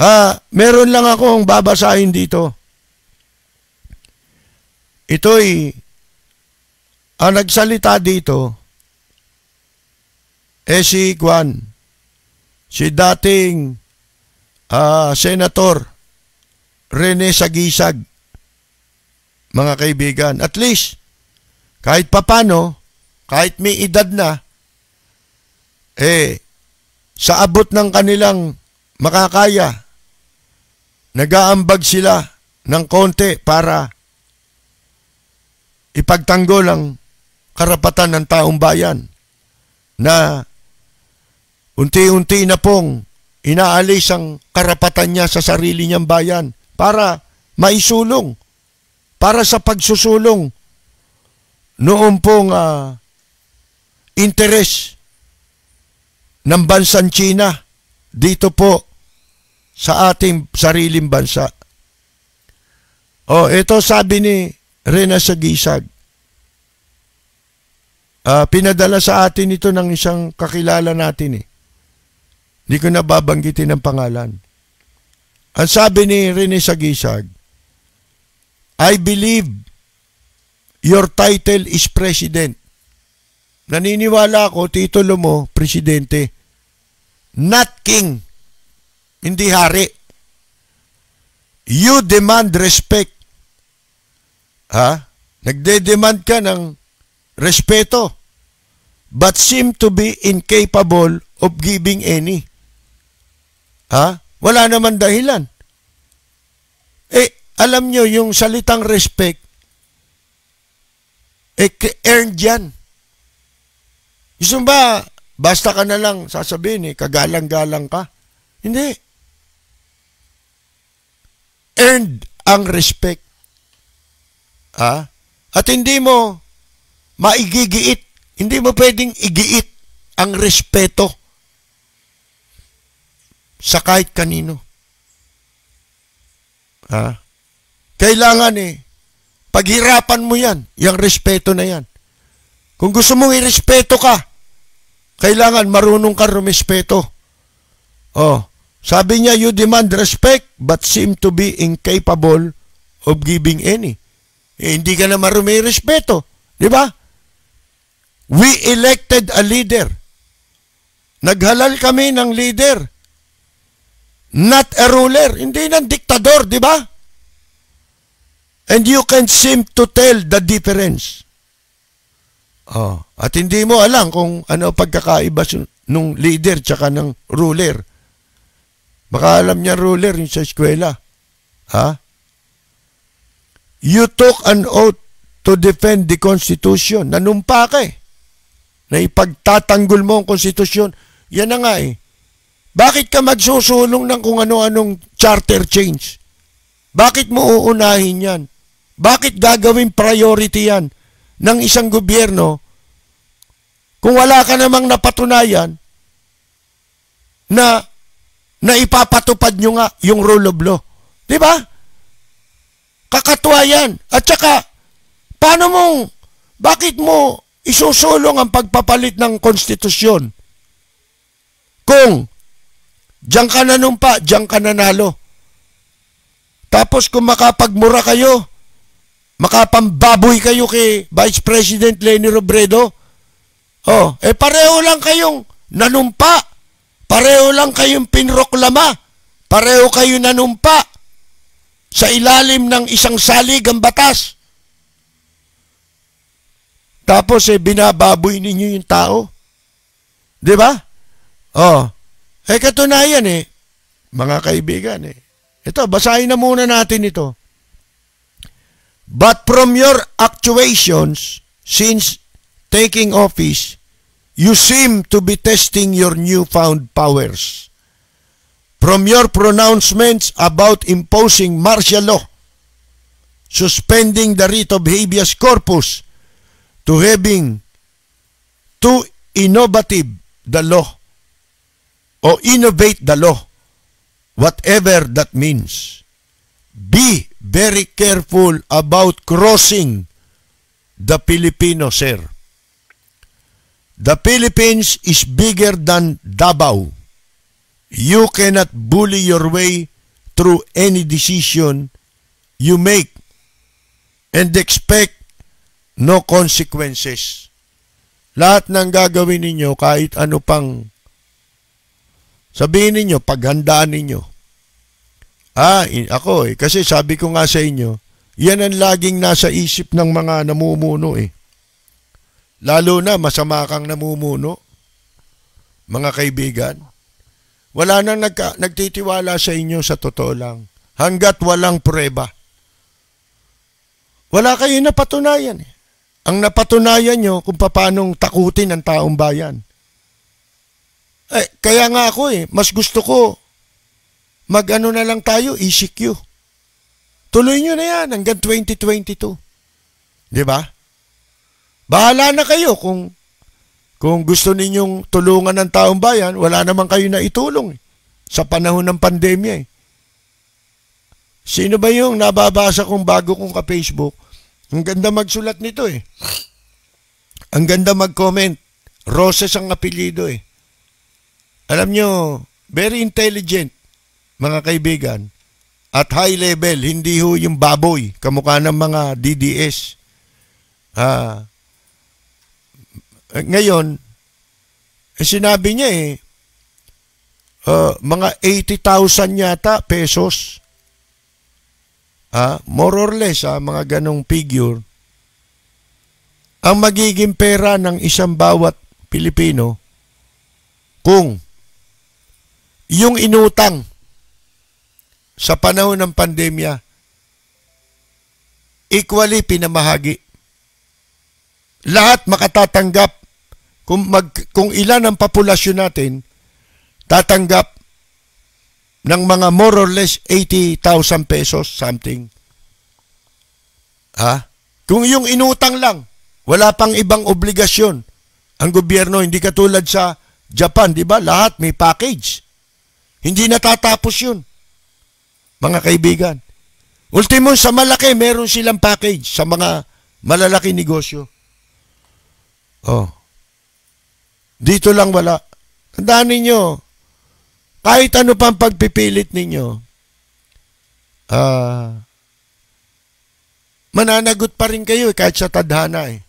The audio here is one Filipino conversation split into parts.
Ah, meron lang akong babasahin dito. Ito'y ang nagsalita dito eh si Juan, si dating uh, senator Rene Sagisag, mga kaibigan. At least, kahit papano, kahit may edad na, eh, sa abot ng kanilang makakaya, nagaambag sila ng konti para ipagtanggol ang karapatan ng taong bayan na unti-unti na pong inaalis ang karapatan niya sa sarili niyang bayan para maisulong, para sa pagsusulong noong pong uh, interes ng bansang China. Dito po sa ating sariling bansa. Oh, ito sabi ni Rena Sagisag. Uh, pinadala sa atin ito ng isang kakilala natin eh. Hindi ko na babanggitin ang pangalan. Ang sabi ni Rene Sagisag, I believe your title is president. Naniniwala ako, titulo mo, presidente. Not king. Hindi hari. You demand respect. Ha? Nagde-demand ka ng respeto but seem to be incapable of giving any. Ha? Wala naman dahilan. Eh, alam nyo, yung salitang respect, eh, earned yan. Gusto ba, basta ka na lang sasabihin eh, kagalang-galang ka? Hindi. Earned ang respect. Ha? At hindi mo maigigiit, hindi mo pwedeng igiit ang respeto sa kahit kanino. Ha? Kailangan eh, paghirapan mo yan, yung respeto na yan. Kung gusto mong irespeto ka, kailangan marunong ka rumespeto. Oh, sabi niya, you demand respect but seem to be incapable of giving any. Eh, hindi ka na marumi respeto. Di ba? We elected a leader. Naghalal kami ng leader. Not a ruler. Hindi ng diktador, di ba? And you can seem to tell the difference. Oh, at hindi mo alam kung ano pagkakaiba nung leader tsaka ng ruler. Baka alam niya ruler yung sa eskwela. Ha? You took an oath to defend the Constitution. Nanumpa ka eh. Na ipagtatanggol mo ang Constitution. Yan na nga eh. Bakit ka magsusulong ng kung ano-anong charter change? Bakit mo uunahin yan? Bakit gagawin priority yan? ng isang gobyerno kung wala ka namang napatunayan na na ipapatupad nyo nga yung rule of law. Di ba? Kakatuwa yan. At saka, paano mong, bakit mo isusulong ang pagpapalit ng konstitusyon? Kung, diyan ka nanumpa, diyan ka nanalo. Tapos kung makapagmura kayo, makapambaboy kayo kay Vice President Leni Robredo. Oh, eh pareho lang kayong nanumpa. Pareho lang kayong pinroklama. Pareho kayo nanumpa sa ilalim ng isang salig ang batas. Tapos eh binababoy ninyo yung tao. 'Di ba? Oh. Eh katunayan eh mga kaibigan eh. Ito, basahin na muna natin ito. But from your actuations since taking office, you seem to be testing your newfound powers. From your pronouncements about imposing martial law, suspending the writ of habeas corpus, to having too innovative the law, or innovate the law, whatever that means. Be very careful about crossing the Filipino, sir. The Philippines is bigger than Davao. You cannot bully your way through any decision you make and expect no consequences. Lahat ng gagawin ninyo, kahit ano pang sabihin ninyo, paghandaan ninyo. Ah, ako eh, kasi sabi ko nga sa inyo, yan ang laging nasa isip ng mga namumuno eh. Lalo na masama kang namumuno, mga kaibigan. Wala nang nagka, nagtitiwala sa inyo sa totoo lang. Hanggat walang prueba. Wala kayo napatunayan eh. Ang napatunayan nyo kung paanong takutin ang taong bayan. Eh, kaya nga ako eh, mas gusto ko mag-ano na lang tayo, ECQ. Tuloy nyo na yan hanggang 2022. Di ba? Bahala na kayo kung kung gusto ninyong tulungan ng taong bayan, wala naman kayo na itulong eh, sa panahon ng pandemya eh. Sino ba yung nababasa kong bago kong ka-Facebook? Ang ganda magsulat nito eh. Ang ganda mag-comment. Roses ang apelido eh. Alam nyo, very intelligent, mga kaibigan. At high level, hindi ho yung baboy, kamukha ng mga DDS. Ah, ngayon, eh, sinabi niya eh, uh, mga 80,000 yata pesos ah, more or less, ah, mga ganong figure, ang magiging pera ng isang bawat Pilipino kung yung inutang sa panahon ng pandemya equally pinamahagi. Lahat makatatanggap kung, mag, kung ilan ang populasyon natin tatanggap ng mga more or less 80,000 pesos something. Ha? Kung yung inutang lang, wala pang ibang obligasyon. Ang gobyerno, hindi katulad sa Japan, di ba? Lahat may package. Hindi natatapos yun. Mga kaibigan. Ultimo, sa malaki, meron silang package sa mga malalaki negosyo. Oh. Dito lang wala. Tandaan ninyo, kahit ano pang pagpipilit ninyo, ah, uh, mananagot pa rin kayo eh, kahit sa tadhana eh.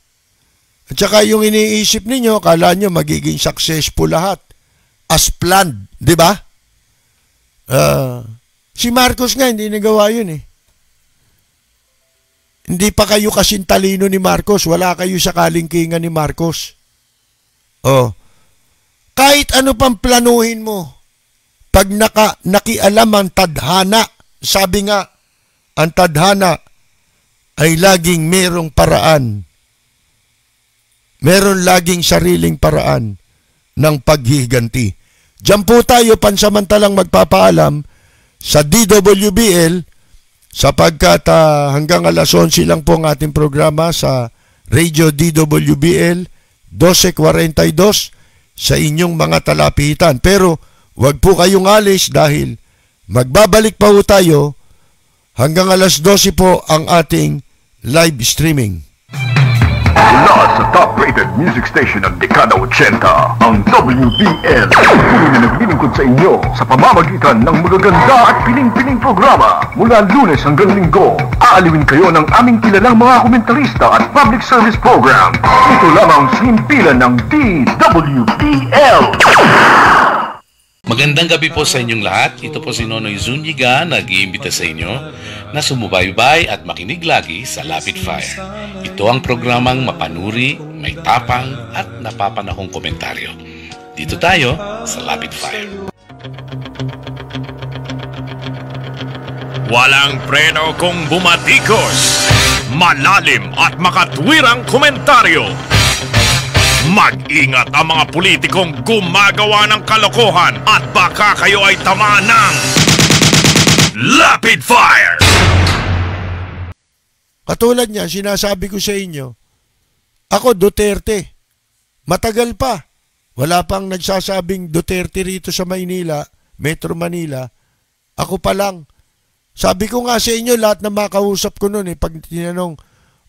At saka yung iniisip ninyo, kala nyo magiging successful lahat. As planned, di ba? Uh, si Marcos nga, hindi nagawa yun eh. Hindi pa kayo kasing talino ni Marcos. Wala kayo sa kalingkingan ni Marcos. Oh. Kahit ano pang planuhin mo, pag naka, nakialam ang tadhana, sabi nga, ang tadhana ay laging merong paraan. Meron laging sariling paraan ng paghiganti. Diyan po tayo pansamantalang magpapaalam sa DWBL sapagkat uh, hanggang alas 11 lang po ang ating programa sa Radio DWBL 1242 sa inyong mga talapitan. Pero Huwag po kayong alis dahil magbabalik pa po tayo hanggang alas 12 po ang ating live streaming. Mula sa top-rated music station ng Dekada 80, ang WBL. Puro na naglilingkod sa inyo sa pamamagitan ng magaganda at piling-piling programa. Mula lunes hanggang linggo, aaliwin kayo ng aming kilalang mga komentarista at public service program. Ito lamang sa himpilan ng DWBL. Magandang gabi po sa inyong lahat. Ito po si Nonoy Zuniga, nag-iimbita sa inyo na sumubaybay at makinig lagi sa Lapid Fire. Ito ang programang mapanuri, may tapang at napapanahong komentaryo. Dito tayo sa Lapid Fire. Walang preno kung bumatikos. Malalim at makatwirang komentaryo Mag-ingat ang mga politikong gumagawa ng kalokohan at baka kayo ay tamaan ng Lapid Fire! Katulad niya, sinasabi ko sa inyo, ako Duterte. Matagal pa. Wala pang nagsasabing Duterte rito sa Maynila, Metro Manila. Ako pa lang. Sabi ko nga sa inyo, lahat na makausap ko noon, eh, pag tinanong,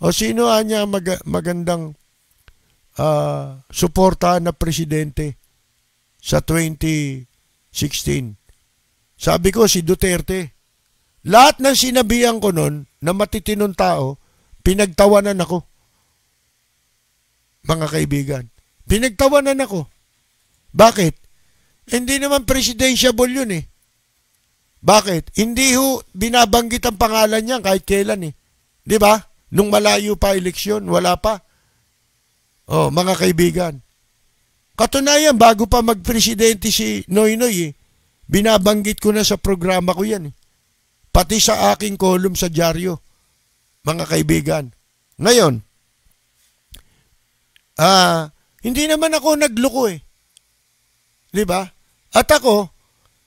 o sino anya mag- magandang uh, suportahan na presidente sa 20 16. Sabi ko si Duterte. Lahat ng sinabihan ko noon na matitinong tao, pinagtawanan ako. Mga kaibigan. Pinagtawanan ako. Bakit? Hindi naman presidentiable yun eh. Bakit? Hindi ho binabanggit ang pangalan niya kahit kailan eh. Di ba? Nung malayo pa eleksyon, wala pa. Oh, mga kaibigan. Katunayan, bago pa magpresidente si Noy Noy eh, binabanggit ko na sa programa ko yan eh. Pati sa aking column sa dyaryo, mga kaibigan. Ngayon, ah, hindi naman ako nagloko eh. Di ba? At ako,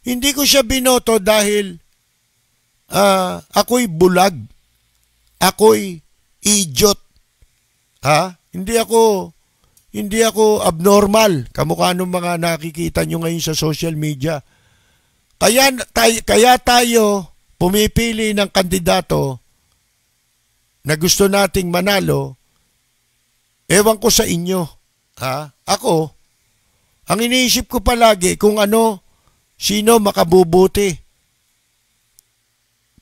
hindi ko siya binoto dahil uh, ako'y bulag. Ako'y idiot. Ha? Hindi ako hindi ako abnormal kamukha ng mga nakikita nyo ngayon sa social media. Kaya, tayo, kaya tayo pumipili ng kandidato na gusto nating manalo, ewan ko sa inyo. Ha? Ako, ang iniisip ko palagi kung ano Sino makabubuti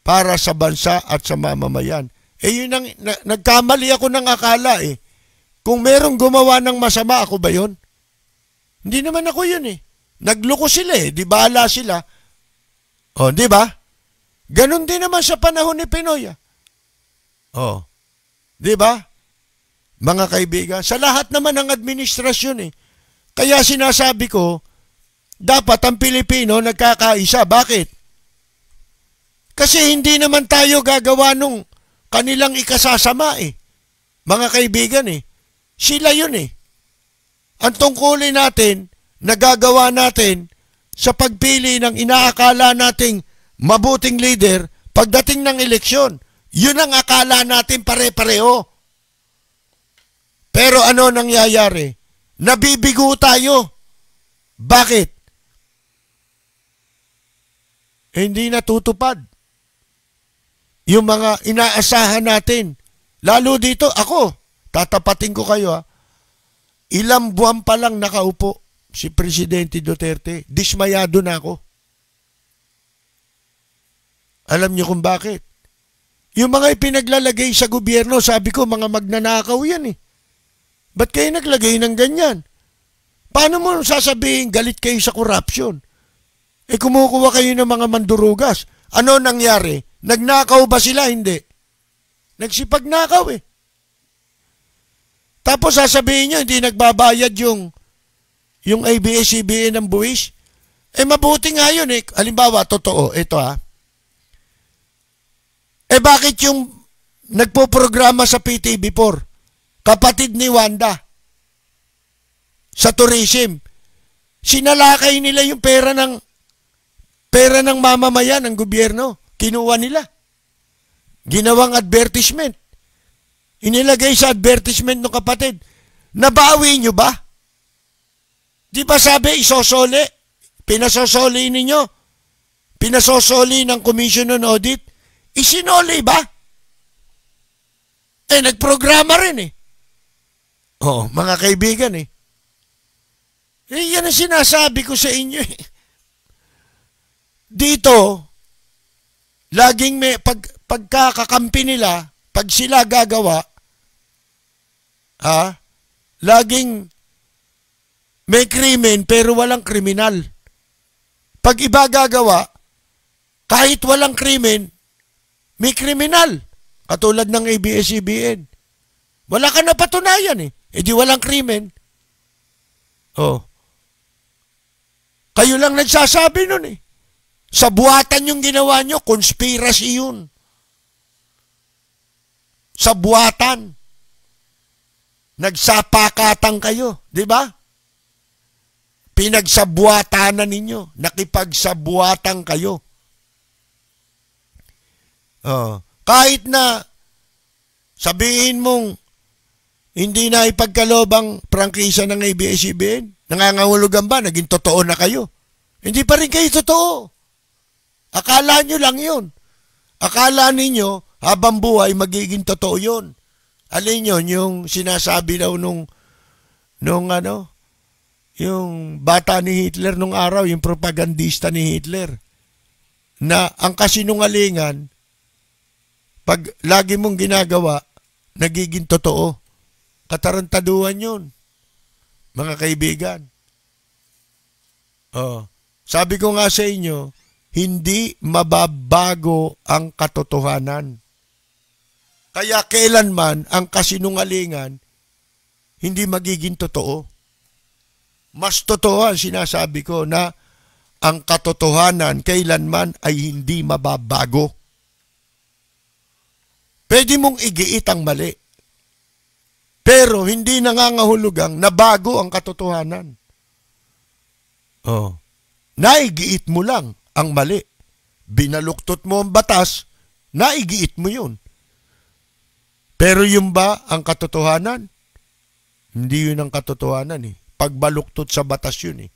para sa bansa at sa mamamayan? Eh yun ang, na, nagkamali ako ng akala eh. Kung merong gumawa ng masama, ako ba yun? Hindi naman ako yun eh. Nagloko sila eh, di bahala sila. O, oh, di ba? Ganon din naman sa panahon ni Pinoy. Ah. Oh. Di ba? Mga kaibigan, sa lahat naman ng administrasyon eh. Kaya sinasabi ko, dapat ang Pilipino nagkakaisa. Bakit? Kasi hindi naman tayo gagawa nung kanilang ikasasama eh. Mga kaibigan eh. Sila yun eh. Ang tungkulin natin, nagagawa natin sa pagpili ng inaakala nating mabuting leader pagdating ng eleksyon. Yun ang akala natin pare-pareho. Pero ano nangyayari? Nabibigo tayo. Bakit? eh, hindi natutupad. Yung mga inaasahan natin. Lalo dito, ako, tatapatin ko kayo ha, ilang buwan pa lang nakaupo si Presidente Duterte, dismayado na ako. Alam niyo kung bakit? Yung mga ipinaglalagay sa gobyerno, sabi ko, mga magnanakaw yan eh. Ba't kayo naglagay ng ganyan? Paano mo sasabihin galit kayo sa corruption? Eh kumukuha kayo ng mga mandurugas. Ano nangyari? Nagnakaw ba sila? Hindi. Nagsipagnakaw eh. Tapos sasabihin nyo, hindi nagbabayad yung yung ABS-CBN ng buwis. Eh mabuti nga yun eh. Halimbawa, totoo, ito ha. Eh bakit yung nagpo-programa sa PTV4, kapatid ni Wanda, sa tourism, sinalakay nila yung pera ng Pera ng mamamayan, ng gobyerno, kinuha nila. Ginawang advertisement. Inilagay sa advertisement ng kapatid. Nabawi nyo ba? Di ba sabi, isosole? Pinasosoli ninyo? Pinasosoli ng Commission on Audit? Isinoli ba? Eh, nagprograma rin eh. Oo, mga kaibigan eh. Eh, yan ang sinasabi ko sa inyo eh dito, laging may, pag, pagkakakampi nila, pag sila gagawa, ha, laging may krimen pero walang kriminal. Pag iba gagawa, kahit walang krimen, may kriminal. Katulad ng ABS-CBN. Wala ka na patunayan eh. E di walang krimen. Oh. Kayo lang nagsasabi nun eh. Sa buwatan yung ginawa nyo, conspiracy yun. Sa buwatan. Nagsapakatan kayo, di ba? Pinagsabuatanan ninyo, nakipagsabuatan kayo. Oh, kahit na sabihin mong hindi na ipagkalobang prangkisa ng ABS-CBN, nangangahulugan ba, naging totoo na kayo? Hindi pa rin kayo totoo. Akala nyo lang yun. Akala ninyo, habang buhay, magiging totoo yun. Alin yun, yung sinasabi daw nung, nung ano, yung bata ni Hitler nung araw, yung propagandista ni Hitler, na ang kasinungalingan, pag lagi mong ginagawa, nagiging totoo. Katarantaduhan yun, mga kaibigan. Oh. Sabi ko nga sa inyo, hindi mababago ang katotohanan. Kaya kailanman ang kasinungalingan hindi magiging totoo. Mas totoo ang sinasabi ko na ang katotohanan kailanman ay hindi mababago. Pwede mong igiit ang mali. Pero hindi nangangahulugang na bago ang katotohanan. Oh. Naigiit mo lang ang mali. Binaluktot mo ang batas, naigiit mo yun. Pero yung ba ang katotohanan? Hindi yun ang katotohanan eh. Pagbaluktot sa batas yun eh.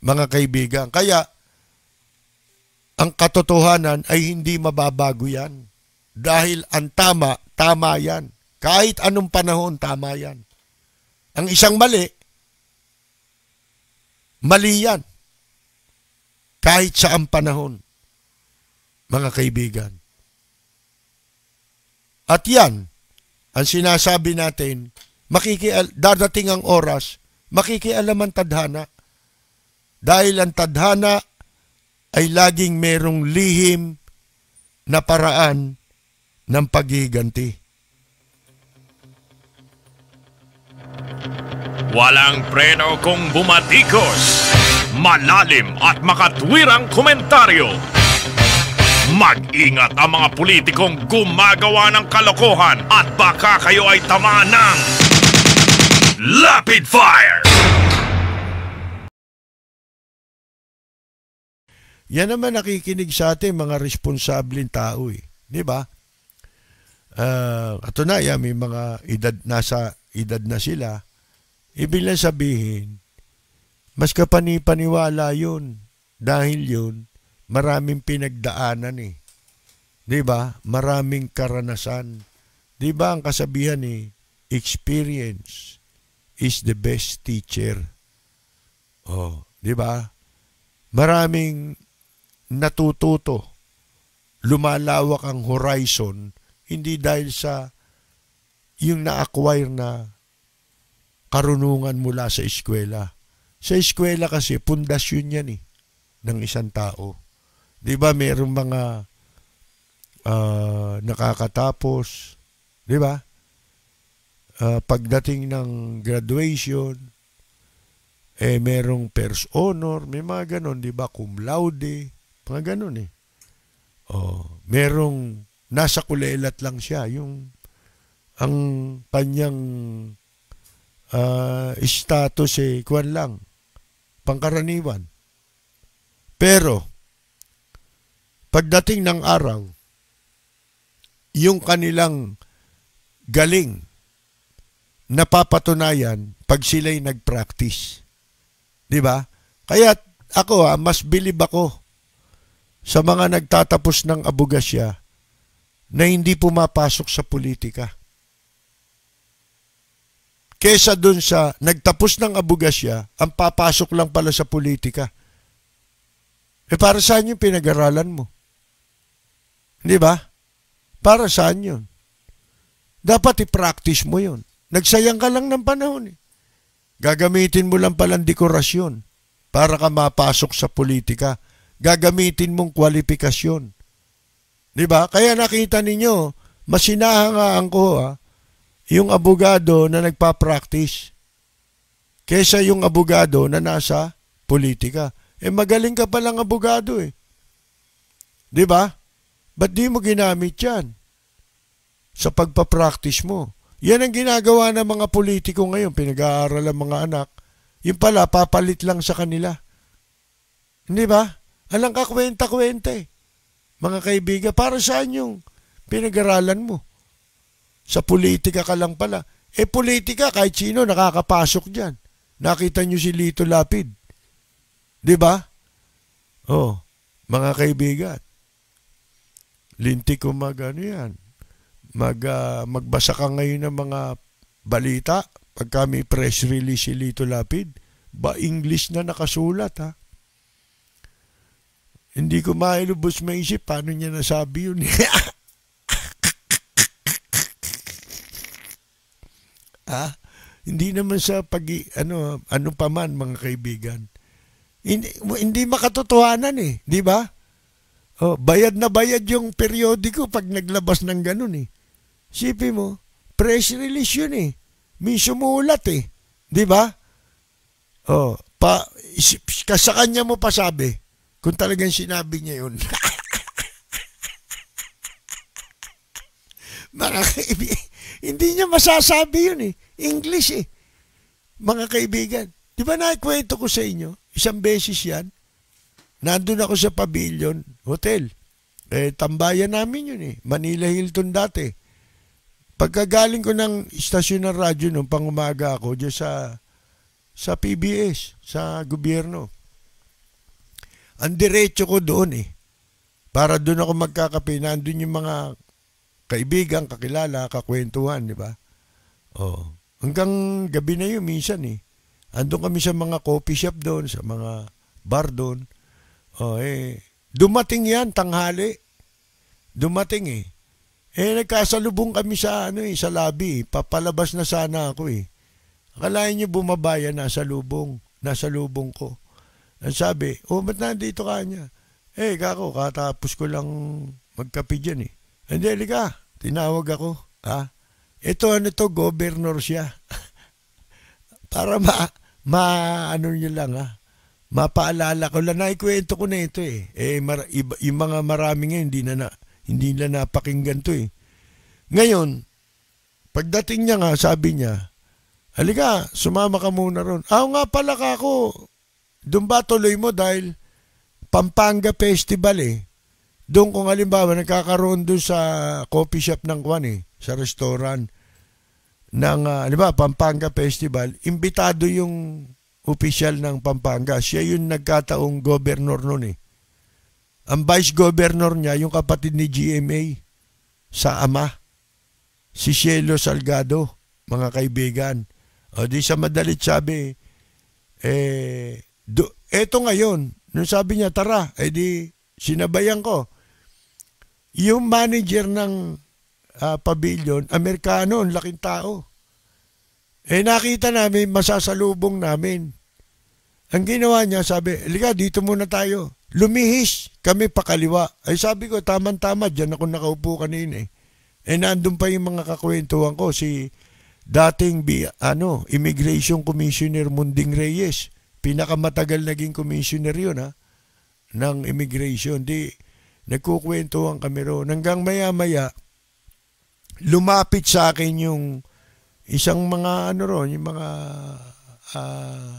Mga kaibigan. Kaya, ang katotohanan ay hindi mababago yan. Dahil ang tama, tama yan. Kahit anong panahon, tama yan. Ang isang mali, mali yan kahit saang panahon, mga kaibigan. At yan, ang sinasabi natin, makikial, dadating ang oras, makikialam ang tadhana. Dahil ang tadhana ay laging merong lihim na paraan ng paghiganti. Walang preno kung bumatikos. Malalim at makatwirang komentaryo. Mag-ingat ang mga politikong gumagawa ng kalokohan at baka kayo ay tamaan ng Lapid Fire! Yan naman nakikinig sa atin mga responsableng tao eh. Di ba? Uh, katunayan, may mga edad, nasa edad na sila Ibig lang sabihin, mas kapani-paniwala yun. Dahil yun, maraming pinagdaanan eh. Di ba? Maraming karanasan. Di ba ang kasabihan eh, experience is the best teacher. Oh, di ba? Maraming natututo. Lumalawak ang horizon hindi dahil sa yung na-acquire na karunungan mula sa eskwela. Sa eskwela kasi, pundasyon yan eh, ng isang tao. Di ba, mayroong mga uh, nakakatapos, di ba? Uh, pagdating ng graduation, eh merong first honor, may mga ganon, di ba? Cum laude, mga ganon eh. Oh, merong nasa kulelat lang siya, yung ang kanyang uh, status eh, kuwan lang, pangkaraniwan. Pero, pagdating ng araw, yung kanilang galing napapatunayan pag sila'y nag-practice. Di ba? Kaya ako ha, mas bilib ako sa mga nagtatapos ng abugasya na hindi pumapasok sa politika kesa dun sa nagtapos ng abugasya, ang papasok lang pala sa politika. Eh para saan yung pinag-aralan mo? Di ba? Para saan yun? Dapat i-practice mo yun. Nagsayang ka lang ng panahon eh. Gagamitin mo lang palang dekorasyon para ka mapasok sa politika. Gagamitin mong kwalifikasyon. Di ba? Kaya nakita ninyo, masinahangaan ko ha, yung abogado na nagpa-practice kesa yung abogado na nasa politika. Eh magaling ka palang abogado eh. 'Di ba? Ba't di mo ginamit 'yan? Sa pagpa-practice mo. Yan ang ginagawa ng mga politiko ngayon, pinag-aaral ang mga anak. Yung pala, papalit lang sa kanila. Hindi ba? Alang ka kwenta-kwenta eh. Mga kaibigan, para saan yung pinag-aralan mo? Sa politika ka lang pala. Eh politika kahit sino nakakapasok diyan. Nakita niyo si Lito Lapid. 'Di ba? Oh, mga kaibigan. Linti ko mag ano yan. Mag, uh, magbasa ka ngayon ng mga balita pag kami press release si Lito Lapid. Ba English na nakasulat ha. Hindi ko mailubos maisip paano niya nasabi yun. ha? Hindi naman sa pag ano ano pa man mga kaibigan. Hindi, hindi makatotohanan eh, di ba? Oh, bayad na bayad yung periodiko pag naglabas ng ganun eh. Sipi mo, press release yun eh. May sumulat eh. Di ba? Oh, pa, sa kanya mo pa sabi, kung talagang sinabi niya yun. Mga kaibigan, hindi niya masasabi yun eh. English eh. Mga kaibigan, di ba naikwento ko sa inyo? Isang beses yan. Nandun ako sa Pavilion Hotel. Eh, tambayan namin yun eh. Manila Hilton dati. Pagkagaling ko ng istasyon ng radyo nung pangumaga ako dyan sa sa PBS, sa gobyerno. Ang diretso ko doon eh. Para doon ako magkakape. Nandun yung mga kaibigan, kakilala, kakwentuhan, di ba? Oh. Hanggang gabi na yun minsan eh. Andun kami sa mga coffee shop doon, sa mga bar doon. Oh, eh, dumating yan, tanghali. Dumating eh. Eh, nagkasalubong kami sa, ano eh, sa lobby. Papalabas na sana ako eh. Akalain niyo bumabaya na sa lubong. Nasa lubong ko. Ang sabi, oh, ba't nandito ka niya? Eh, kako, katapos ko lang magkape dyan eh. Ka. Tinawag ako. Ha? Ito, ano to, governor siya. Para ma, ma, ano niyo lang ha mapaalala ko lang, naikwento ko na ito eh. Eh, mar, iba, yung mga marami ngayon, hindi na, na, hindi na napakinggan to eh. Ngayon, pagdating niya nga, sabi niya, halika, sumama ka muna ron. Ah, nga pala ka ako. Doon ba tuloy mo dahil Pampanga Festival eh. Doon kung halimbawa nagkakaroon doon sa coffee shop ng Kwan eh, sa restaurant ng, uh, halimbawa, Pampanga Festival, imbitado yung opisyal ng Pampanga. Siya yung nagkataong governor noon eh. Ang vice governor niya, yung kapatid ni GMA sa ama, si Cielo Salgado, mga kaibigan. O di sa madalit sabi, eh, do, eto ngayon, nung sabi niya, tara, eh di, sinabayan ko. Yung manager ng uh, pavilion, Amerikano, ang laking tao. Eh nakita namin, masasalubong namin. Ang ginawa niya, sabi, liga, dito muna tayo. Lumihis kami pakaliwa. Ay sabi ko, tama-tama, dyan ako nakaupo kanina eh. Eh nandun pa yung mga kakwentuhan ko, si dating ano, Immigration Commissioner Munding Reyes. Pinakamatagal naging commissioner yun ha, ng immigration. Di, nagkukwentuhan kami ro. Hanggang maya-maya, lumapit sa akin yung isang mga ano ron, yung mga uh,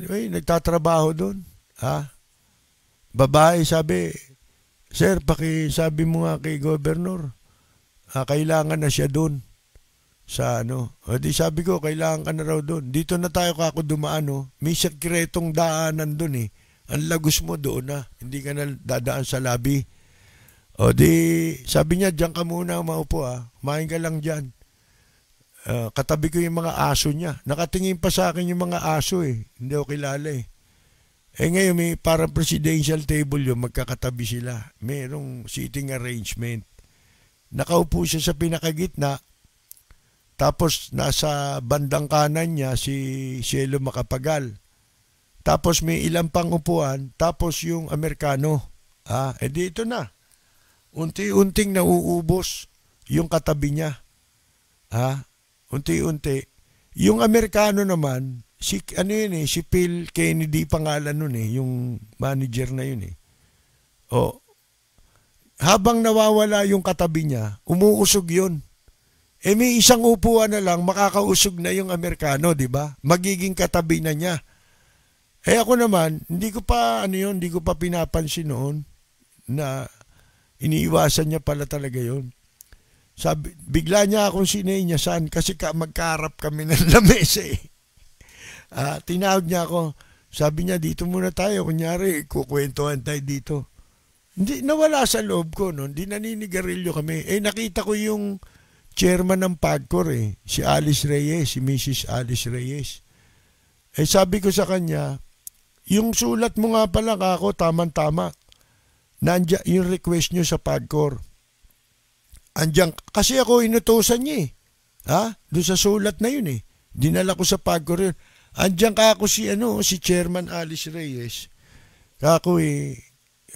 anyway, nagtatrabaho doon. Ha? Babae sabi, Sir, paki sabi mo nga kay governor, ah, kailangan na siya doon sa ano. O di sabi ko, kailangan ka na raw doon. Dito na tayo kako dumaan, no? May sekretong daanan doon eh. Ang lagos mo doon na. Hindi ka na dadaan sa labi. O di, sabi niya, diyan ka muna maupo ah. Kumain ka lang diyan. Uh, katabi ko yung mga aso niya. Nakatingin pa sa akin yung mga aso eh. Hindi ako kilala eh. Eh ngayon may parang presidential table yung magkakatabi sila. Merong sitting arrangement. Nakaupo siya sa pinakagitna. Tapos nasa bandang kanan niya si Cielo Makapagal. Tapos may ilang pang upuan. Tapos yung Amerikano. Ah, eh dito na. Unti-unting nauubos yung katabi niya. Ah, unti-unti. Yung Amerikano naman, si ano yun eh, si Phil Kennedy pangalan nun eh, yung manager na yun eh. O, habang nawawala yung katabi niya, umuusog yun. Eh may isang upuan na lang, makakausog na yung Amerikano, di ba? Magiging katabi na niya. Eh ako naman, hindi ko pa, ano yun, hindi ko pa pinapansin noon na iniiwasan niya pala talaga yun. Sabi, bigla niya akong sinenyasan kasi ka, magkarap kami ng lamesa eh. Uh, tinawag niya ako. Sabi niya, dito muna tayo. Kunyari, kukwentuhan tayo dito. Hindi, nawala sa loob ko. No? Hindi naninigarilyo kami. Eh, nakita ko yung chairman ng PAGCOR eh. Si Alice Reyes, si Mrs. Alice Reyes. Eh sabi ko sa kanya, yung sulat mo nga pala ako, tamang-tama. Nandiyan yung request nyo sa Pagcor. Andiyan, kasi ako inutusan niya eh. Ha? Doon sa sulat na yun eh. Dinala ko sa Pagcor yun. Andiyan ka ako si ano, si Chairman Alice Reyes. Kako eh,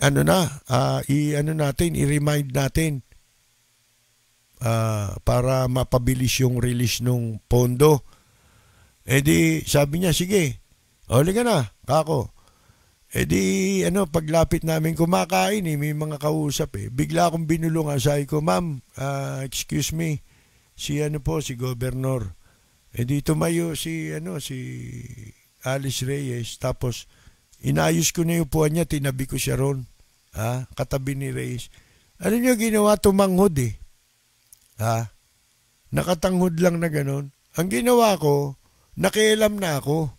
ano na, uh, i ano natin, i-remind natin uh, para mapabilis yung release ng pondo. Eh di, sabi niya, sige, huli ka na, kako. Eh di, ano, paglapit namin kumakain, eh, may mga kausap eh. Bigla akong binulungan, sabi ko, ma'am, uh, excuse me, si ano po, si Governor. Eh di tumayo si, ano, si Alice Reyes. Tapos, inayos ko na yung upuan niya, tinabi ko siya ron. Ha? Katabi ni Reyes. Ano niyo ginawa? Tumanghod eh. Ha? Nakatanghod lang na ganun. Ang ginawa ko, nakialam na ako.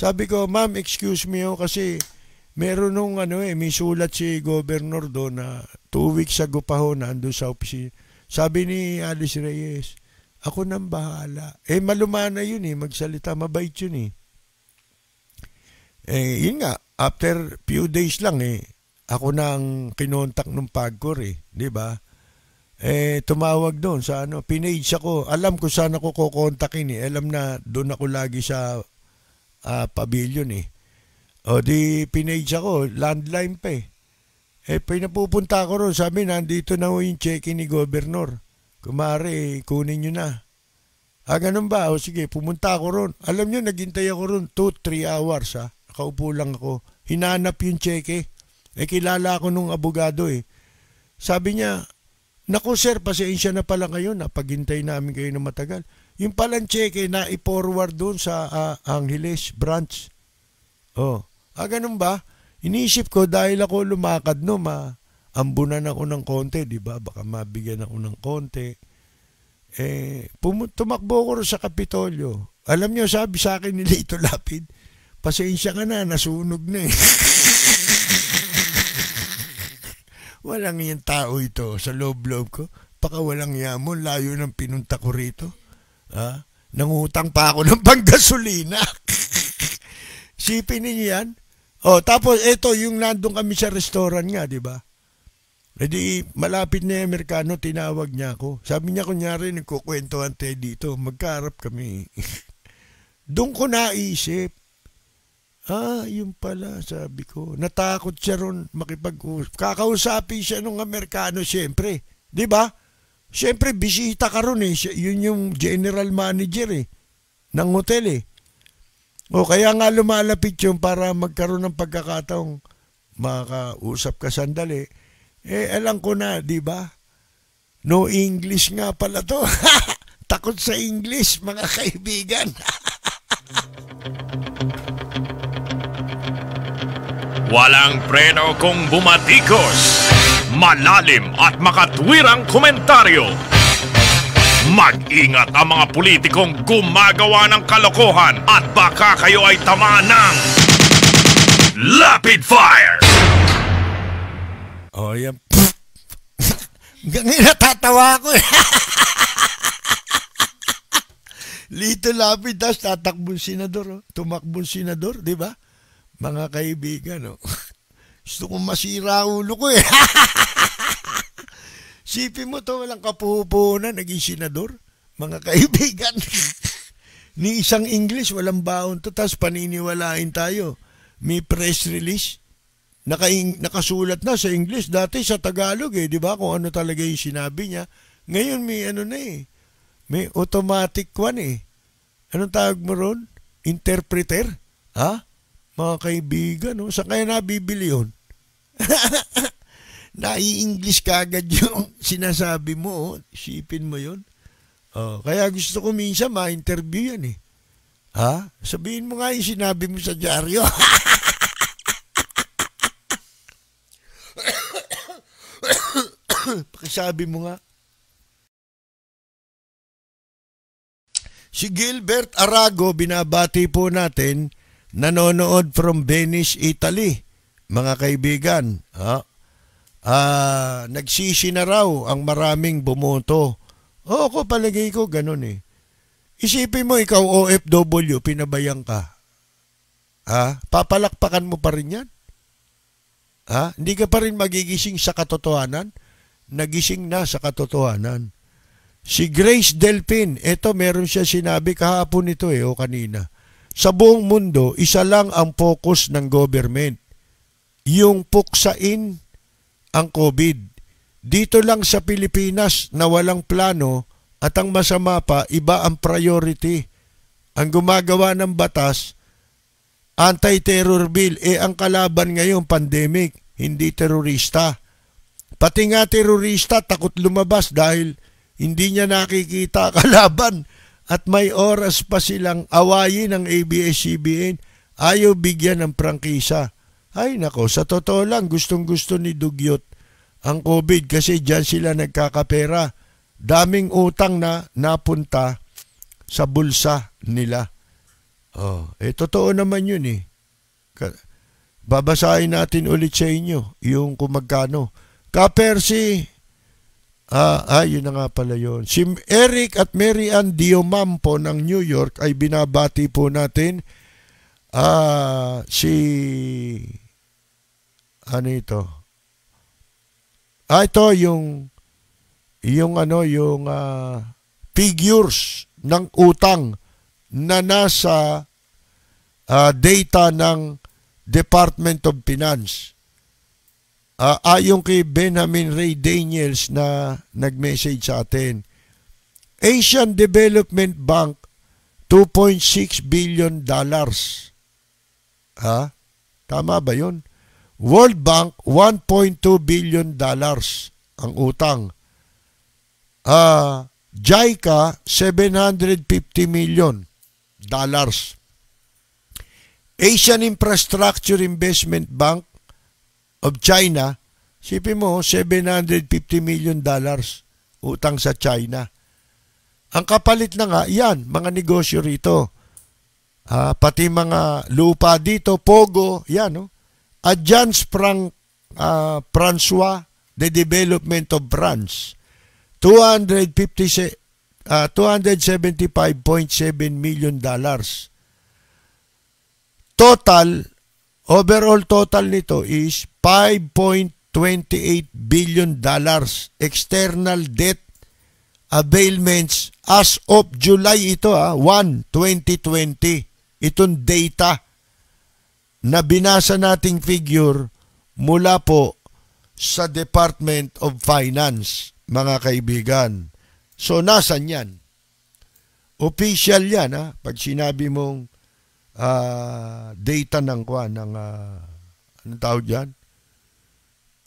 Sabi ko, ma'am, excuse me oh, kasi meron nung ano eh, may sulat si governor doon na two weeks ago pa ho na ando sa opisina. Sabi ni Alice Reyes, ako nang bahala. Eh, malumana yun eh, magsalita, mabait yun eh. Eh, yun nga, after few days lang eh, ako na ang kinontak ng Pagcor eh, di ba? eh tumawag doon sa ano, pinage ako. Alam ko saan ako kukontakin eh. Alam na doon ako lagi sa uh, pavilion eh. O di pinage ako, landline pa eh. Eh pinapupunta ako ron, sabi nandito na yung check ni governor. Kumari, kunin nyo na. Ah, ganun ba? O sige, pumunta ako ron. Alam nyo, naghintay ako ron 2-3 hours ha. Nakaupo lang ako. Hinanap yung cheque. Eh, kilala ako nung abogado eh. Sabi niya, Naku sir, pasensya na pala ngayon, napaghintay namin kayo ng matagal. Yung palang cheque na i-forward doon sa uh, Angeles branch. Oh, ah ganun ba? Inisip ko dahil ako lumakad no, ma ambunan ako ng konti, di ba? Baka mabigyan ako ng konti. Eh, tumakbo ko sa Kapitolyo. Alam niyo, sabi sa akin ni Lito Lapid, pasensya ka na, nasunog na eh. Walang yung tao ito sa loob-loob ko. Paka walang yamon, layo ng pinunta ko rito. Ha? Nangutang pa ako ng panggasolina. Sipin niyo yan. Oh, tapos ito yung nandun kami sa restaurant nga, di ba? E di, malapit na yung Amerikano, tinawag niya ako. Sabi niya kunyari, nagkukwentuhan tayo dito, magkaharap kami. Doon ko naisip, Ah, yun pala, sabi ko. Natakot siya ron makipag-usap. Kakausapin siya nung Amerikano, siyempre. Di ba? Siyempre, bisita ka ron eh. Yun yung general manager eh. Ng hotel eh. O kaya nga lumalapit yun para magkaroon ng pagkakataong makausap ka sandali. Eh, alam ko na, di ba? No English nga pala to. Takot sa English, mga kaibigan. Walang preno kung bumatikos. Malalim at makatwirang komentaryo. Mag-ingat ang mga politikong gumagawa ng kalokohan at baka kayo ay tamaan ng Lapid Fire! Oh, yan. Hanggang natatawa ako eh. Lito lapid, tapos tatakbong senador. Oh. Tumakbong senador, di ba? mga kaibigan, no? gusto kong masira ulo ko eh. Sipin mo to, walang kapupunan, naging senador. Mga kaibigan. Ni isang English, walang baon to, tapos paniniwalain tayo. May press release. Naka, nakasulat na sa English. Dati sa Tagalog eh, di ba? Kung ano talaga yung sinabi niya. Ngayon may ano na eh. May automatic one eh. Anong tawag mo ron? Interpreter? Ha? Mga kaibigan, no? Saan kaya nabibili yun? Nai-English kagad yung sinasabi mo, oh. Sipin mo yun. Oh, kaya gusto ko minsan ma-interview yan eh. Ha? Sabihin mo nga yung sinabi mo sa dyaryo. Pakisabi mo nga. Si Gilbert Arago, binabati po natin nanonood from Venice, Italy. Mga kaibigan, ha? Ah, nagsisi na raw ang maraming bumoto. Oo, ko palagay ko ganun eh. Isipin mo ikaw OFW, pinabayang ka. Ha? Papalakpakan mo pa rin yan? Ha? Hindi ka pa rin magigising sa katotohanan? Nagising na sa katotohanan. Si Grace Delpin, ito meron siya sinabi kahapon ito eh o kanina. Sa buong mundo, isa lang ang focus ng government. Yung puksain ang COVID. Dito lang sa Pilipinas na walang plano at ang masama pa, iba ang priority. Ang gumagawa ng batas, anti-terror bill, eh ang kalaban ngayon pandemic, hindi terorista. Pati nga terorista takot lumabas dahil hindi niya nakikita kalaban at may oras pa silang awayin ng ABS-CBN, ayaw bigyan ng prangkisa. Ay nako, sa totoo lang, gustong gusto ni Dugyot ang COVID kasi dyan sila nagkakapera. Daming utang na napunta sa bulsa nila. Oh, eh totoo naman yun eh. Babasahin natin ulit sa inyo yung kung magkano. Kapersi, Ah, ah, yun na nga pala yun. Si Eric at Mary Ann Diomampo ng New York ay binabati po natin. Ah, si ano ito? Ah, ito yung yung ano, yung uh, figures ng utang na nasa uh, data ng Department of Finance. Uh, ayon kay Benjamin Ray Daniels na nag-message sa atin, Asian Development Bank 2.6 billion dollars. Ha? Tama ba 'yon? World Bank 1.2 billion dollars ang utang. Uh, JICA 750 million dollars. Asian Infrastructure Investment Bank of China, sipin mo, 750 million dollars utang sa China. Ang kapalit na nga, yan, mga negosyo rito. Uh, pati mga lupa dito, Pogo, yan, no? Agence Franc, uh, François, the development of France. 250 uh, 275.7 million dollars. Total Overall total nito is 5.28 billion dollars external debt availments as of July ito ah, 1, 2020. Itong data na binasa nating figure mula po sa Department of Finance, mga kaibigan. So, nasan yan? Official yan, ha? Pag sinabi mong uh, data ng kwa ng uh, anong tawag diyan?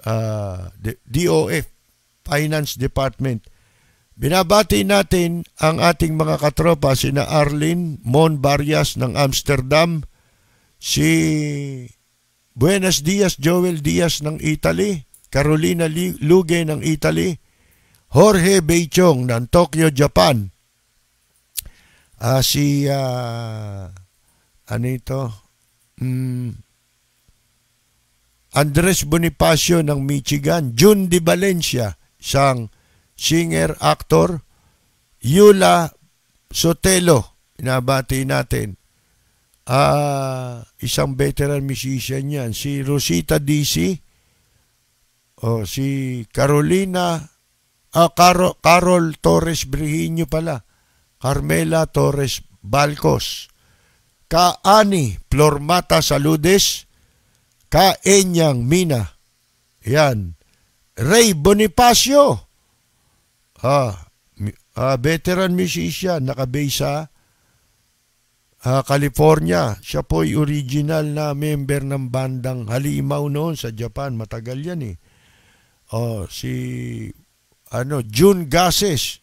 Uh, DOF Finance Department. Binabati natin ang ating mga katropa sina Arlene Mon Barrias ng Amsterdam, si Buenos Dias Joel Diaz ng Italy, Carolina Luge ng Italy, Jorge Beichong ng Tokyo, Japan, uh, si uh, ano ito? Mm, Andres Bonifacio ng Michigan, June Di Valencia, isang singer-actor, Yula Sotelo, inabati natin, uh, isang veteran musician yan, si Rosita DC, o si Carolina, ah, Caro, Carol Torres Brihiño pala, Carmela Torres Balcos, Kaani Flormata Saludes, Kaenyang Mina. Yan. Ray Bonifacio. Ah, uh, veteran musician, nakabase sa uh, California. Siya po ay original na member ng bandang Halimaw noon sa Japan. Matagal yan eh. Oh, si ano, June Gases.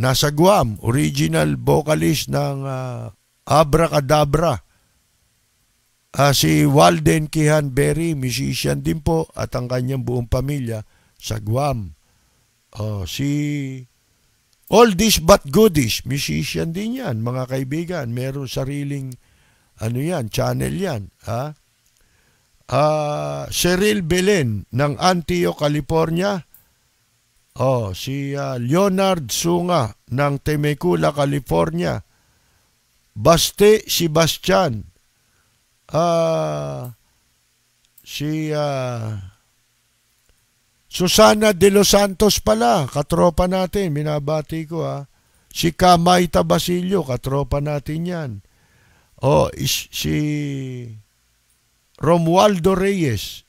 Nasa Guam, original vocalist ng uh, Abracadabra. Uh, si Walden Kihanberry, musician din po at ang kanyang buong pamilya sa Guam. Uh, si Oldies but Goodies, musician din yan, mga kaibigan. Meron sariling ano yan, channel yan. Ha? Uh, Cheryl Belen ng Antio, California. Oh, si uh, Leonard Sunga ng Temecula, California. Baste Sebastian ah, si ah, Susana de los Santos pala, katropa natin, minabati ko ha. Si Kamaita Basilio, katropa natin yan. O, is, si Romualdo Reyes,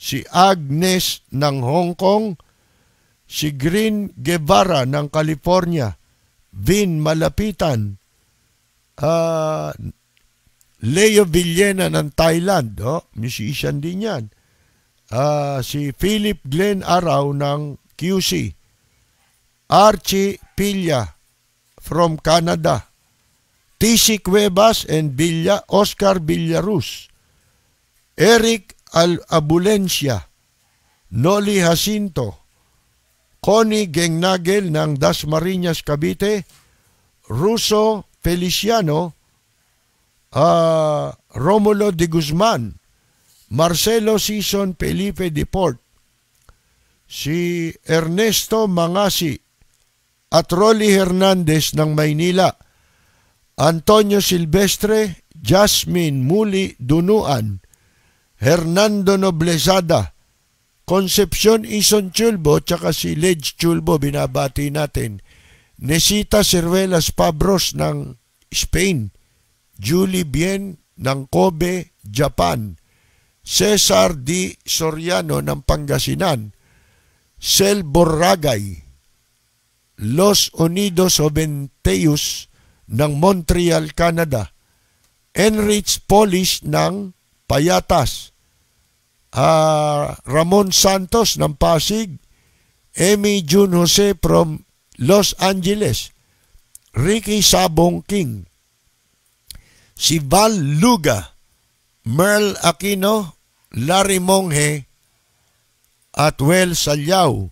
si Agnes ng Hong Kong, si Green Guevara ng California, Vin Malapitan, uh, Leo Villena ng Thailand, oh, musician din yan. Uh, si Philip Glenn Araw ng QC. Archie Pilla from Canada. TC Cuevas and Villa, Oscar Villarus. Eric Al Abulencia. Noli Jacinto. Connie Gengnagel ng Dasmariñas, Cavite. Russo Feliciano. Uh, Romulo de Guzman Marcelo Sison Felipe Deport, si Ernesto Mangasi at Rolly Hernandez ng Maynila, Antonio Silvestre, Jasmine Muli Dunuan, Hernando Noblezada, Concepcion Ison Chulbo, tsaka si Ledge Chulbo, binabati natin. Nesita Cervelas Pabros ng Spain, Julie Bien ng Kobe, Japan, Cesar D. Soriano ng Pangasinan, Sel Borragay, Los Unidos Oventeus ng Montreal, Canada, Enrich Polish ng Payatas, uh, Ramon Santos ng Pasig, Amy June Jose from Los Angeles, Ricky Sabong King, si Val Luga Merl Aquino, Larry Monghe, at Well Salyao.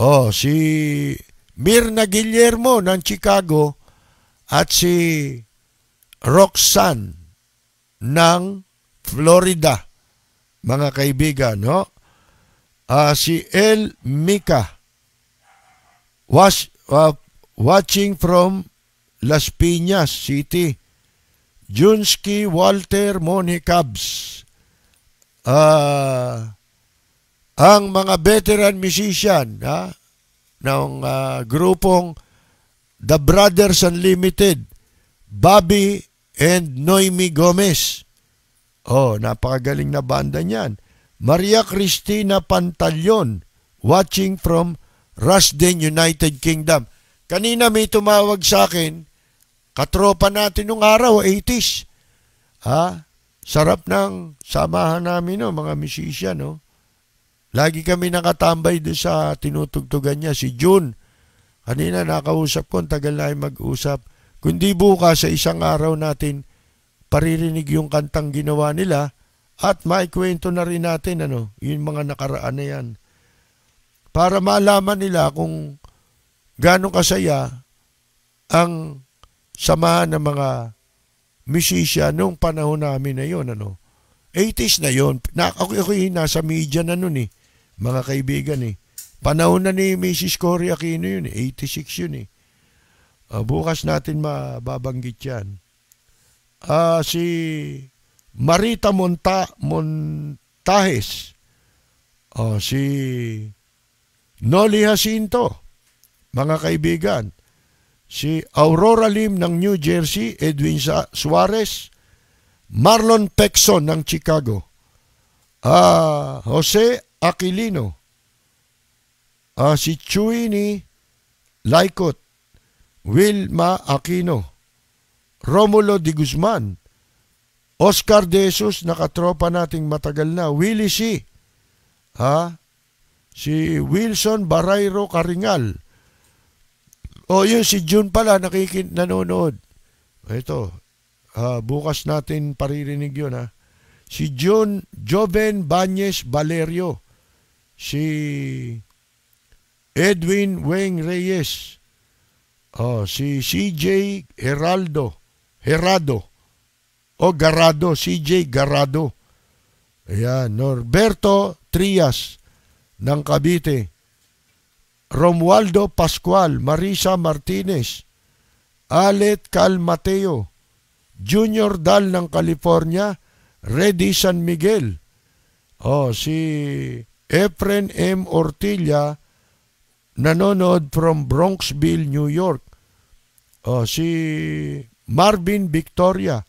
Oh, si Mirna Guillermo ng Chicago at si Roxanne ng Florida. Mga kaibigan, no? Uh, si El Mika was uh, watching from Las Piñas City Junski Walter Moni Cubs. Uh, ang mga veteran musician ha, ng uh, grupong The Brothers Unlimited, Bobby and Noemi Gomez. Oh, napakagaling na banda niyan. Maria Cristina Pantalion, watching from Rusden, United Kingdom. Kanina may tumawag sa akin, Katropa natin nung araw, 80s. Ha? Sarap ng samahan namin, no, mga musician, no? Lagi kami nakatambay doon sa tinutugtugan niya, si June. Kanina nakausap ko, tagal na mag-usap. Kundi bukas sa isang araw natin, paririnig yung kantang ginawa nila at maikwento na rin natin ano, yung mga nakaraan na yan. Para malaman nila kung gano'ng kasaya ang samahan ng mga musician nung panahon namin na yon ano. 80s na yon. Na, ako, ako nasa media na nun eh. Mga kaibigan eh. Panahon na ni Mrs. Cory Aquino yun eh. 86 yun eh. Uh, bukas natin mababanggit yan. Uh, si Marita Monta Montajes. Uh, si Noli Jacinto. Mga kaibigan si Aurora Lim ng New Jersey, Edwin Suarez, Marlon Pexon ng Chicago, uh, Jose Aquilino, uh, si Chuini Laikot, Wilma Aquino, Romulo Di Guzman, Oscar De Jesus, nakatropa nating matagal na, Willie C. Ha? Si Wilson Barayro Karingal, oh, yun, si June pala, nakikin, nanonood. Ito, uh, bukas natin paririnig yun, ha. Si June Joven Banyes Valerio. Si Edwin Weng Reyes. Oh, si CJ Heraldo. Herado. O Garado, CJ Garado. Ayan, Norberto Trias ng Cavite. Romualdo Pascual, Marisa Martinez, Alet Calmateo, Junior Dal ng California, Reddy San Miguel. Oh, si Efren M. Ortilla, nanonood from Bronxville, New York. Oh, si Marvin Victoria.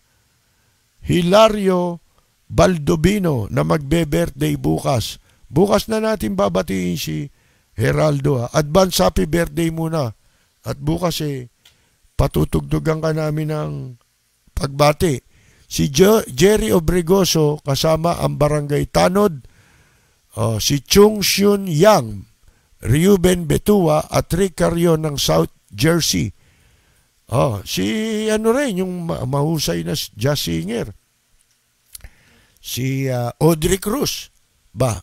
Hilario Baldobino na magbe-birthday bukas. Bukas na natin babatiin si Heraldo. Ha? Advance happy birthday muna. At bukas eh, patutugtugan ka namin ng pagbati. Si Jo- Jerry Obregoso kasama ang Barangay Tanod, oh, si Chung Shun Yang, Reuben Betua at Rick Carion ng South Jersey. Oh, si ano rin, yung ma- mahusay na jazz singer. Si ah, Audrey Cruz. Ba,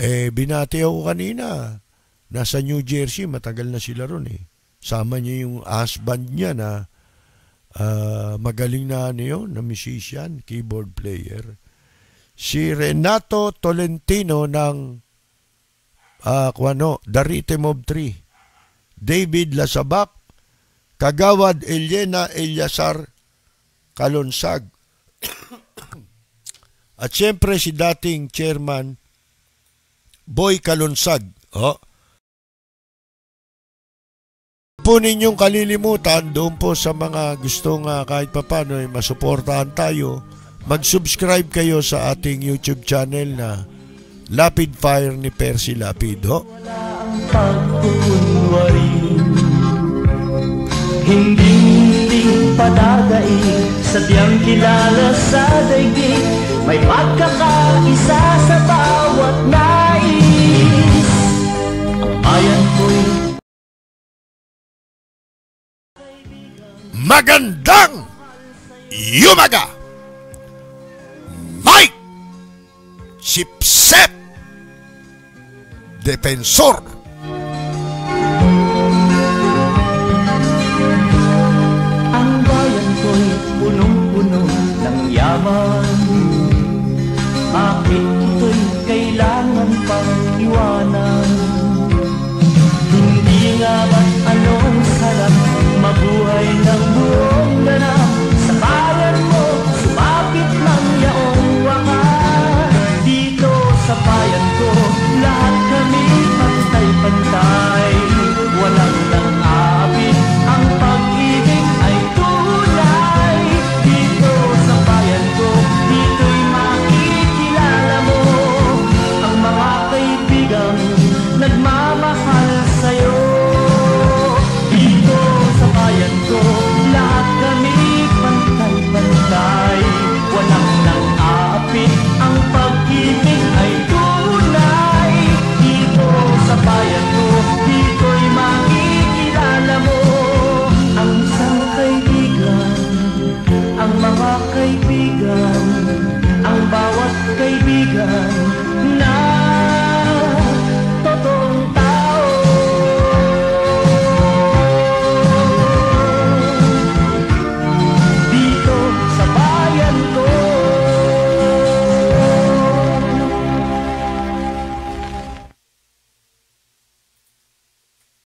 eh, binati ako kanina. Nasa New Jersey, matagal na sila ron eh. Sama niya yung husband niya na ah, magaling na ano yun, na musician, keyboard player. Si Renato Tolentino ng kung ano, Rhythm of Three. David Lasabak, Kagawad Elena Eliasar Kalonsag. At siyempre si dating chairman Boy Kalonsag. Oh. Po ninyong kalilimutan doon po sa mga gustong uh, kahit papano ay masuportahan tayo, mag-subscribe kayo sa ating YouTube channel na Lapid Fire ni Percy Lapid. Ho? pagkukunwari Hindi hindi padagay Sadyang kilala sa daigdig May pagkakaisa sa bawat nais Magandang Yumaga! Mike Sipsep Defensor Ang bayan ko'y punong-puno ng yaman Bakit